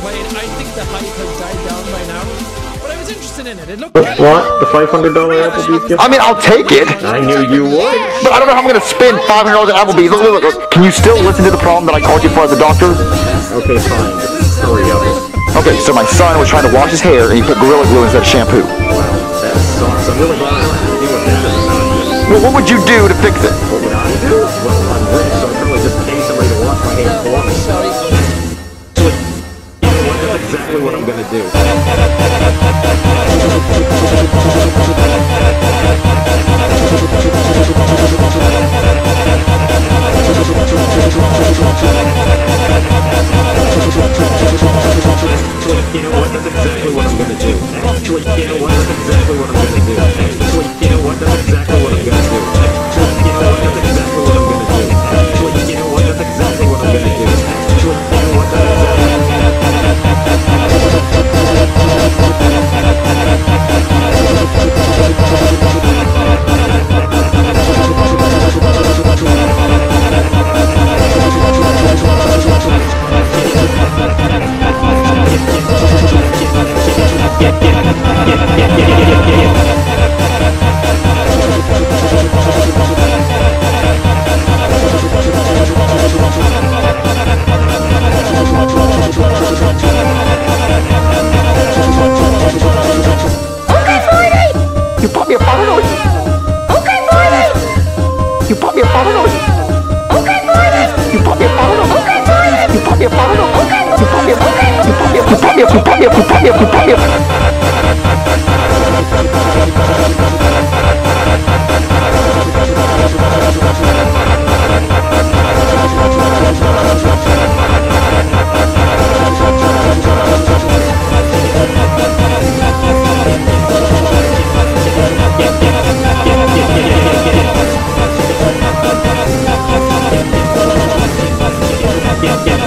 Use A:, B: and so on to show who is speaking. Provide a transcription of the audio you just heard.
A: hype has died down by now, but I was interested in it. It looked
B: What? The $500 Applebee's gift?
C: I mean, I'll take it.
B: I knew you would.
C: But I don't know how I'm gonna spend $500 at Applebee's. Look, look, look. Can you still listen to the problem that I called you for at the doctor?
B: Okay, fine. Just hurry up.
C: Okay, so my son was trying to wash his hair and he put Gorilla Glue instead of shampoo.
B: Wow, that sucks. I'm really glad I don't have to deal with that.
C: Well, what would you do to fix it?
B: What would I do? That's exactly what I'm do. Know what? That's exactly what I'm gonna do. Actually, you know what? That's exactly what I'm gonna do. Actually, you know what? That's exactly what I'm gonna do. You
C: bought me a $500.
D: Okay, Barney!
C: You bought me a $500.
D: Okay, Barney!
C: You bought me a $500.
D: Okay,
C: You bought me a
D: okay,
C: You bought me a You bought me a You bought me a You bought me